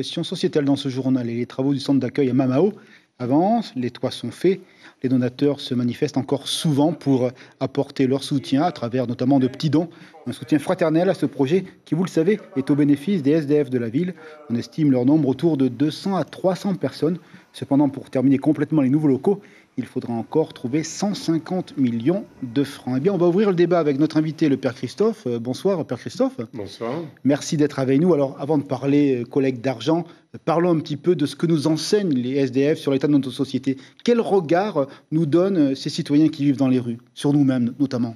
Question sociétale dans ce journal et les travaux du centre d'accueil à Mamao avancent, les toits sont faits, les donateurs se manifestent encore souvent pour apporter leur soutien à travers notamment de petits dons, un soutien fraternel à ce projet qui, vous le savez, est au bénéfice des SDF de la ville. On estime leur nombre autour de 200 à 300 personnes. Cependant, pour terminer complètement les nouveaux locaux, il faudra encore trouver 150 millions de francs. Eh bien, on va ouvrir le débat avec notre invité, le Père Christophe. Euh, bonsoir, Père Christophe. Bonsoir. Merci d'être avec nous. Alors, avant de parler, euh, collègue d'argent, euh, parlons un petit peu de ce que nous enseignent les SDF sur l'état de notre société. Quel regard nous donnent ces citoyens qui vivent dans les rues, sur nous-mêmes notamment?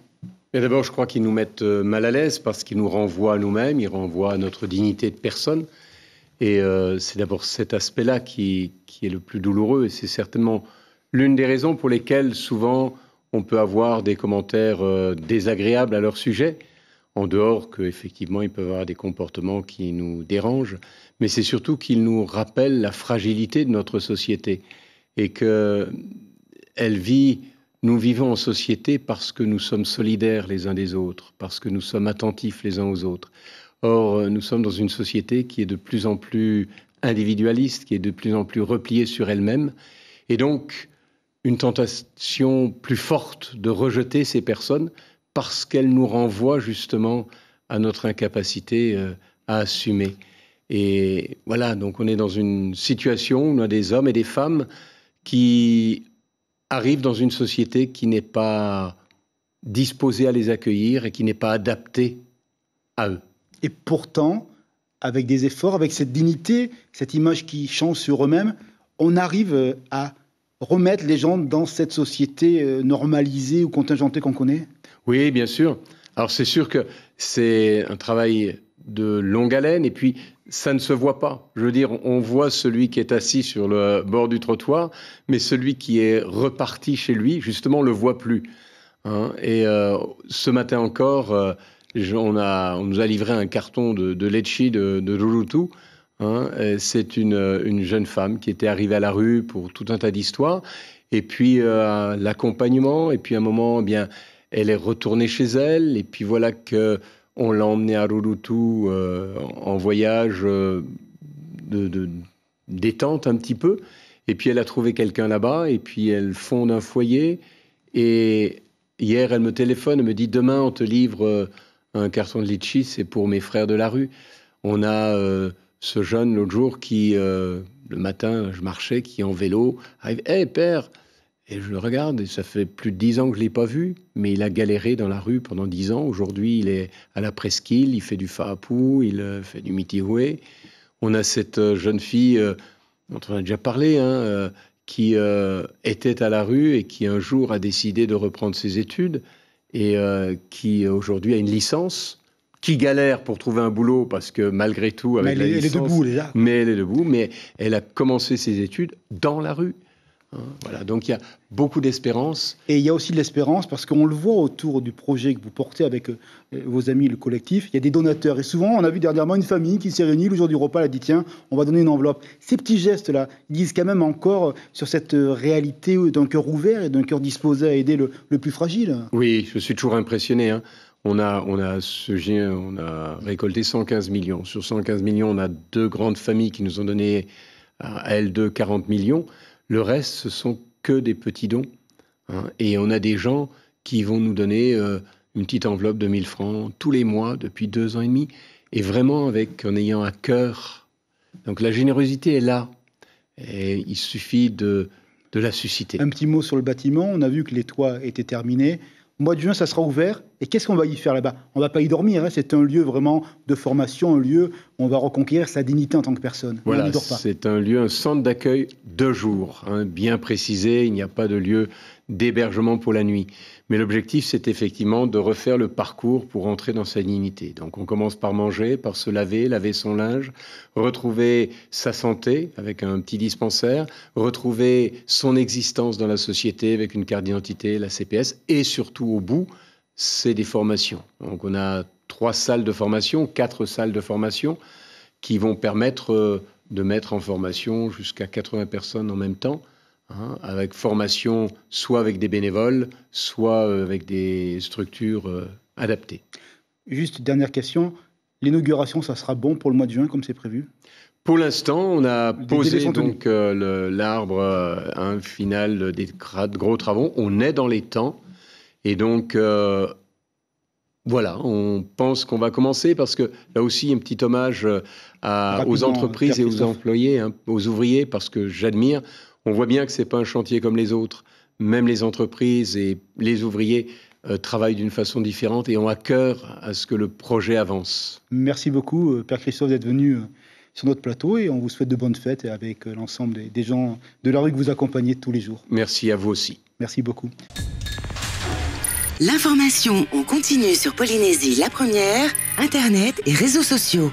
D'abord, je crois qu'ils nous mettent mal à l'aise parce qu'ils nous renvoient à nous-mêmes, ils renvoient à notre dignité de personne. Et c'est d'abord cet aspect-là qui, qui, est le plus douloureux. Et c'est certainement l'une des raisons pour lesquelles souvent on peut avoir des commentaires euh, désagréables à leur sujet, en dehors qu'effectivement ils peuvent avoir des comportements qui nous dérangent, mais c'est surtout qu'ils nous rappellent la fragilité de notre société et que elle vit, nous vivons en société parce que nous sommes solidaires les uns des autres, parce que nous sommes attentifs les uns aux autres. Or, nous sommes dans une société qui est de plus en plus individualiste, qui est de plus en plus repliée sur elle-même, et donc une tentation plus forte de rejeter ces personnes parce qu'elles nous renvoient justement à notre incapacité euh, à assumer. Et voilà, donc on est dans une situation où on a des hommes et des femmes qui arrivent dans une société qui n'est pas disposée à les accueillir et qui n'est pas adaptée à eux. Et pourtant, avec des efforts, avec cette dignité, cette image qui change sur eux-mêmes, on arrive à remettre les gens dans cette société euh, normalisée ou contingentée qu'on connaît? Oui, bien sûr. Alors c'est sûr que c'est un travail de longue haleine et puis ça ne se voit pas. Je veux dire, on voit celui qui est assis sur le bord du trottoir, mais celui qui est reparti chez lui, justement, le voit plus. Hein. et euh, ce matin encore, euh, on, on nous a livré un carton de, de litchi de, de Hein, c'est une, jeune femme qui était arrivée à la rue pour tout un tas d'histoires. Et puis euh, l'accompagnement, et puis à un moment, eh bien, elle est retournée chez elle. Et puis voilà que on l'a emmenée à Rurutu euh, en voyage euh, de, détente un petit peu. Et puis elle a trouvé quelqu'un là-bas. Et puis elle fonde un foyer. Et hier, elle me téléphone, elle me dit demain, on te livre un carton de litchi, c'est pour mes frères de la rue. On a ce jeune l'autre jour qui, euh, le matin, je marchais, qui en vélo, arrive, hé père Et je le regarde, et ça fait plus de dix ans que je ne l'ai pas vu, mais il a galéré dans la rue pendant dix ans. Aujourd'hui, il est à la presqu'île, il fait du farapou, il euh, fait du mitihoué. On a cette euh, jeune fille dont on a déjà parlé, hein, qui était à la rue et qui un jour a décidé de reprendre ses études et qui aujourd'hui a une licence qui galère pour trouver un boulot parce que malgré tout, avec mais elle, est debout, elle est là. Mais elle est debout, mais elle a commencé ses études dans la rue. Hein, voilà, donc il y a beaucoup d'espérance. Et il y a aussi de l'espérance parce qu'on le voit autour du projet que vous portez avec euh, vos amis, le collectif. Il y a des donateurs. Et souvent, on a vu dernièrement une famille qui s'est réunie le jour du repas. Elle a dit tiens, on va donner une enveloppe. Ces petits gestes-là disent quand même encore euh, sur cette euh, réalité d'un cœur ouvert et d'un cœur disposé à aider le, plus fragile. Oui, je suis toujours impressionné. Hein. On a, récolté 115 millions. Sur 115 millions, on a deux grandes familles qui nous ont donné à elles deux 40 millions. Le reste, ce sont que des petits dons. Hein. Et on a des gens qui vont nous donner euh, une petite enveloppe de 1000 francs tous les mois depuis deux ans et demi. Et vraiment avec, en ayant à cœur. Donc la générosité est là. Et il suffit de, de la susciter. Un petit mot sur le bâtiment. On a vu que les toits étaient terminés. Au mois de juin, ça sera ouvert. Et qu'est-ce qu'on va y faire là-bas? On ne va pas y dormir. Hein. C'est un lieu vraiment de formation, un lieu où on va reconquérir sa dignité en tant que personne. Voilà, c'est un lieu, un centre d'accueil de jour, hein, bien précisé. Il n'y a pas de lieu d'hébergement pour la nuit. Mais l'objectif, c'est effectivement de refaire le parcours pour entrer dans sa dignité. Donc on commence par manger, par se laver, laver son linge, retrouver sa santé avec un petit dispensaire, retrouver son existence dans la société avec une carte d'identité, la CPS, et surtout au bout, c'est des formations. Donc on a trois salles de formation, quatre salles de formation qui vont permettre euh, de mettre en formation jusqu'à 80 personnes en même temps Hein, avec formation soit avec des bénévoles, soit euh, avec des structures euh, adaptées. Juste dernière question, l'inauguration, ça sera bon pour le mois de juin comme c'est prévu? Pour l'instant, on a posé donc euh, l'arbre euh, final des gros travaux. On est dans les temps. Et donc, euh, voilà, on pense qu'on va commencer parce que là aussi, un petit hommage aux entreprises et aux employés, hein, aux ouvriers, parce que j'admire. On voit bien que ce n'est pas un chantier comme les autres. Même les entreprises et les ouvriers travaillent d'une façon différente et ont à cœur à ce que le projet avance. Merci beaucoup, Père Christophe, d'être venu sur notre plateau et on vous souhaite de bonnes fêtes avec euh, l'ensemble des, gens de la rue que vous accompagnez tous les jours. Merci à vous aussi. Merci beaucoup. L'information, on continue sur Polynésie la première, Internet et réseaux sociaux.